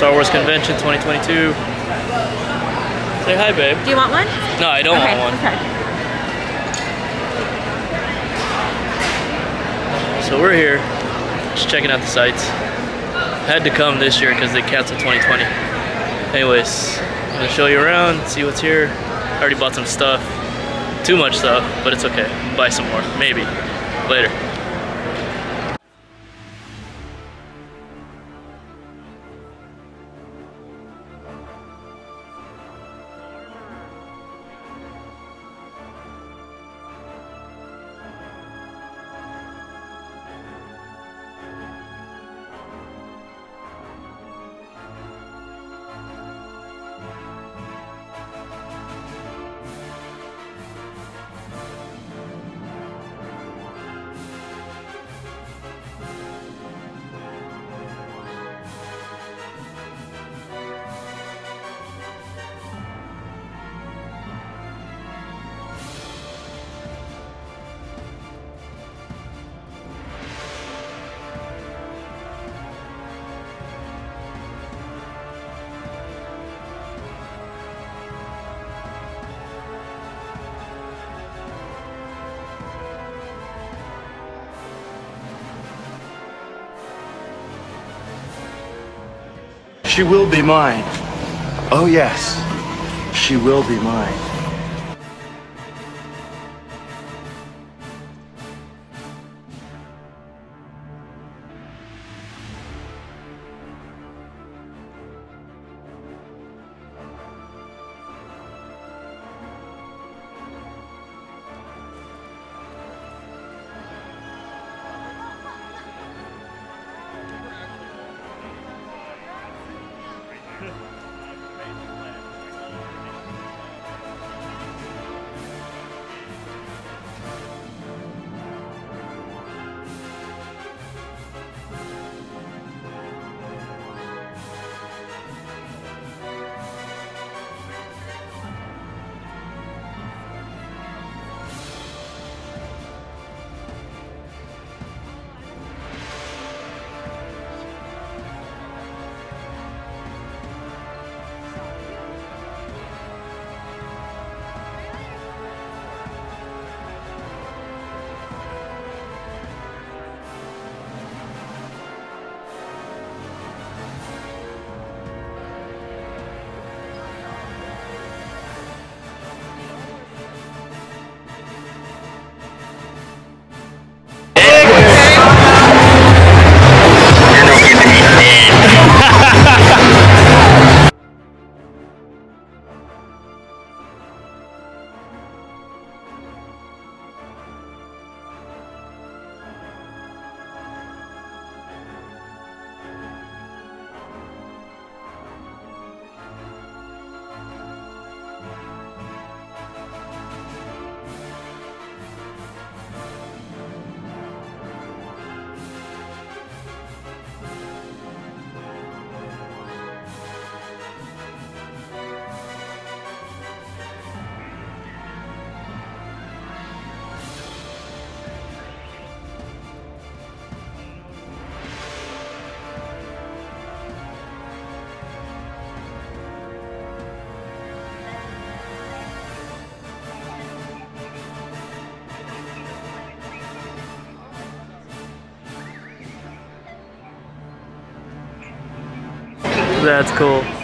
Star Wars Convention 2022. Say hi, babe. Do you want one? No, I don't okay. want one. Okay. So we're here, just checking out the sights. Had to come this year because they canceled 2020. Anyways, I'm gonna show you around, see what's here. I already bought some stuff. Too much stuff, but it's okay. Buy some more, maybe. Later. She will be mine. Oh, yes. She will be mine. Yeah. That's cool.